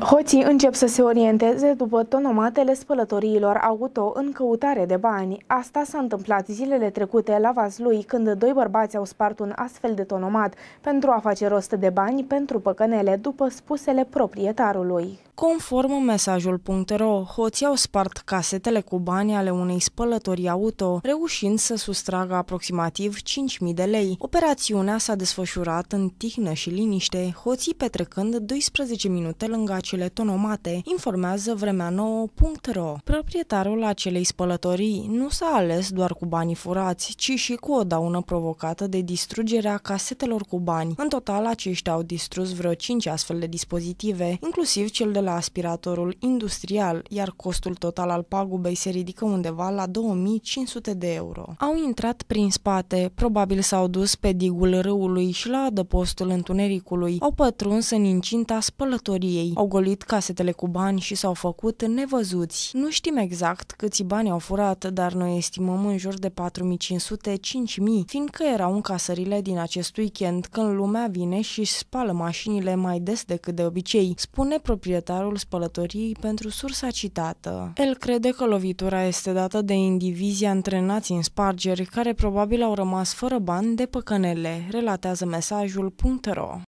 Hoții încep să se orienteze după tonomatele spălătoriilor auto în căutare de bani. Asta s-a întâmplat zilele trecute la Vaslui, când doi bărbați au spart un astfel de tonomat pentru a face rost de bani pentru păcănele, după spusele proprietarului. Conform mesajul.ro, hoții au spart casetele cu bani ale unei spălătorii auto, reușind să sustragă aproximativ 5.000 de lei. Operațiunea s-a desfășurat în tihnă și liniște, hoții petrecând 12 minute lângă acele tonomate, informează vremea nouă.ro. Proprietarul acelei spălătorii nu s-a ales doar cu banii furați, ci și cu o daună provocată de distrugerea casetelor cu bani. În total, aceștia au distrus vreo 5 astfel de dispozitive, inclusiv cel de la aspiratorul industrial, iar costul total al pagubei se ridică undeva la 2500 de euro. Au intrat prin spate, probabil s-au dus pe digul râului și la adăpostul întunericului, au pătruns în incinta spălătoriei, au golit casetele cu bani și s-au făcut nevăzuți. Nu știm exact câți bani au furat, dar noi estimăm în jur de 4500-5000, fiindcă erau în casările din acest weekend, când lumea vine și spală mașinile mai des decât de obicei, spune proprietarul spălătoriei pentru sursa citată. El crede că lovitura este dată de indivizi antrenați în spargeri, care probabil au rămas fără bani de păcănele, relatează mesajul.ro.